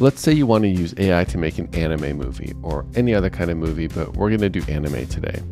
Let's say you want to use AI to make an anime movie or any other kind of movie, but we're going to do anime today.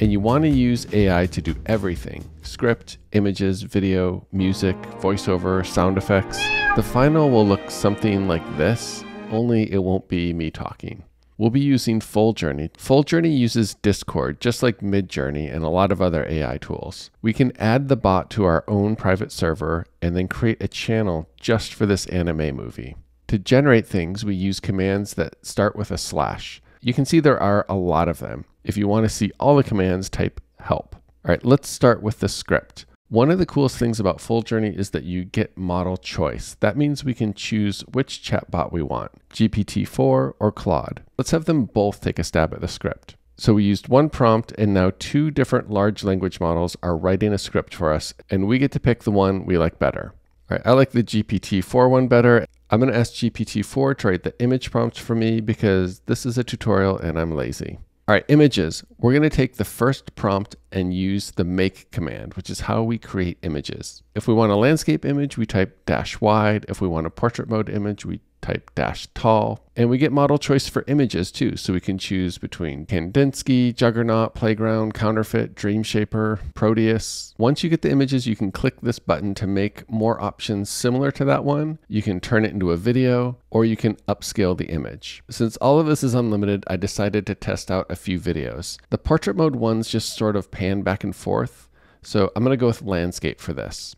And you want to use AI to do everything script, images, video, music, voiceover, sound effects. The final will look something like this, only it won't be me talking. We'll be using Full Journey. Full Journey uses Discord, just like Midjourney and a lot of other AI tools. We can add the bot to our own private server and then create a channel just for this anime movie. To generate things, we use commands that start with a slash. You can see there are a lot of them. If you want to see all the commands, type help. All right, let's start with the script. One of the coolest things about Full Journey is that you get model choice. That means we can choose which chatbot we want, GPT-4 or Claude. Let's have them both take a stab at the script. So we used one prompt and now two different large language models are writing a script for us and we get to pick the one we like better. All right, I like the GPT-4 one better. I'm going to ask GPT-4 to write the image prompt for me because this is a tutorial and I'm lazy. All right, images. We're going to take the first prompt and use the make command, which is how we create images. If we want a landscape image, we type dash wide. If we want a portrait mode image, we type dash tall. And we get model choice for images too. So we can choose between Kandinsky, Juggernaut, Playground, Counterfeit, Dreamshaper, Proteus. Once you get the images, you can click this button to make more options similar to that one. You can turn it into a video or you can upscale the image. Since all of this is unlimited, I decided to test out a few videos. The portrait mode ones just sort of pan back and forth. So I'm going to go with landscape for this.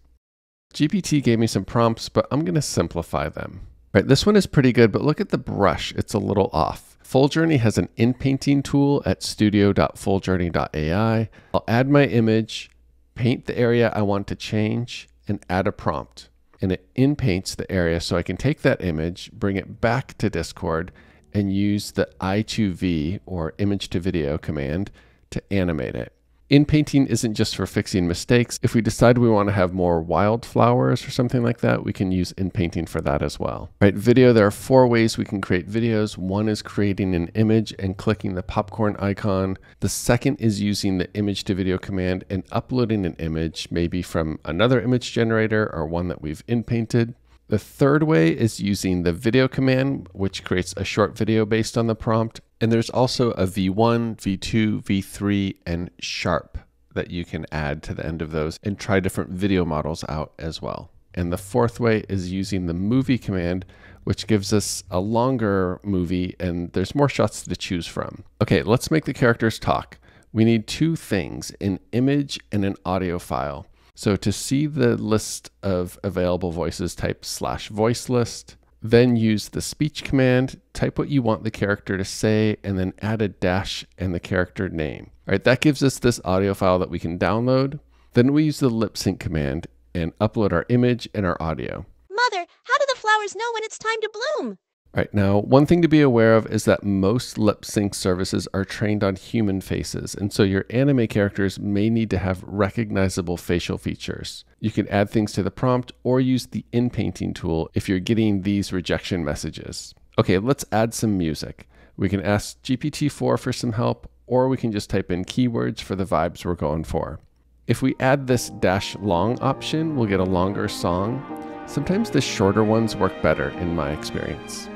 GPT gave me some prompts, but I'm going to simplify them. Right, this one is pretty good, but look at the brush. It's a little off. Full Journey has an inpainting tool at studio.fulljourney.ai. I'll add my image, paint the area I want to change, and add a prompt. And it inpaints the area so I can take that image, bring it back to Discord, and use the I2V or image to video command to animate it. Inpainting isn't just for fixing mistakes. If we decide we want to have more wildflowers or something like that, we can use inpainting for that as well. Right, video, there are four ways we can create videos. One is creating an image and clicking the popcorn icon. The second is using the image to video command and uploading an image, maybe from another image generator or one that we've inpainted. The third way is using the video command, which creates a short video based on the prompt. And there's also a V1, V2, V3, and Sharp that you can add to the end of those and try different video models out as well. And the fourth way is using the movie command, which gives us a longer movie and there's more shots to choose from. Okay, let's make the characters talk. We need two things, an image and an audio file. So to see the list of available voices, type slash voice list, then use the speech command, type what you want the character to say, and then add a dash and the character name. All right, that gives us this audio file that we can download. Then we use the lip sync command and upload our image and our audio. Mother, how do the flowers know when it's time to bloom? Right now, one thing to be aware of is that most lip sync services are trained on human faces, and so your anime characters may need to have recognizable facial features. You can add things to the prompt or use the inpainting tool if you're getting these rejection messages. Okay, let's add some music. We can ask GPT-4 for some help, or we can just type in keywords for the vibes we're going for. If we add this dash long option, we'll get a longer song. Sometimes the shorter ones work better in my experience.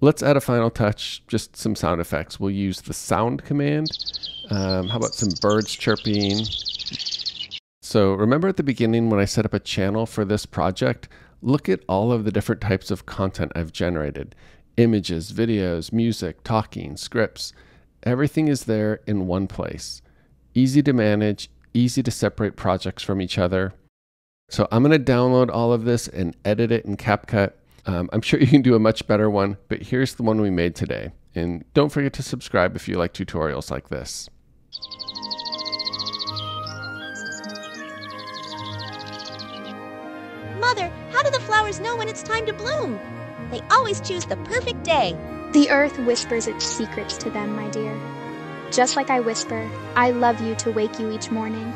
Let's add a final touch, just some sound effects. We'll use the sound command. Um, how about some birds chirping? So remember at the beginning when I set up a channel for this project, look at all of the different types of content I've generated. Images, videos, music, talking, scripts. Everything is there in one place. Easy to manage, easy to separate projects from each other. So I'm going to download all of this and edit it in CapCut. Um, I'm sure you can do a much better one, but here's the one we made today. And don't forget to subscribe if you like tutorials like this. Mother, how do the flowers know when it's time to bloom? They always choose the perfect day. The earth whispers its secrets to them, my dear. Just like I whisper, I love you to wake you each morning.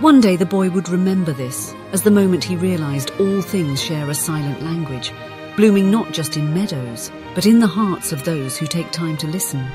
One day the boy would remember this, as the moment he realized all things share a silent language, blooming not just in meadows, but in the hearts of those who take time to listen.